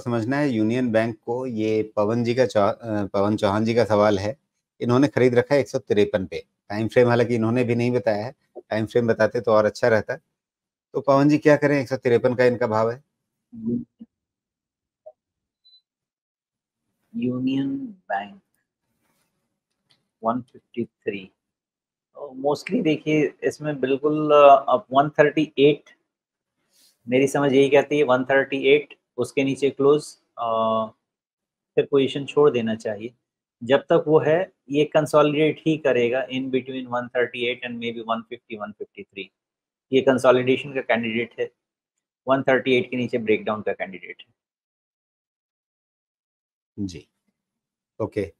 समझना है, union bank को ये पवन जी का पवन चौहान जी का सवाल है। इन्होंने खरीद रखा है एक सौ तिरपन पे। टाइम फ्रेम हालाँकि इन्होंने भी नहीं बताया है। टाइम फ्रेम बताते तो और अच्छा रहता। तो पवन जी क्या करें? एक सौ तिरपन का इनका भाव है। यूनियन बैंक 153 मोस्टली देखिए, इसमें बिल्कुल अब 138 मेरी समझ यही कहती है 138 उसके नीचे क्लोज फिर पोजीशन छोड़ देना चाहिए। जब तक वो है, ये कंसोलिडेट ही करेगा in between 138 and may be 150 153 ये कंसोलिडेशन का कैंडिडेट है। 138 के नीचे ब्रेकडाउन का कैंडिडेट है। जी। ओके।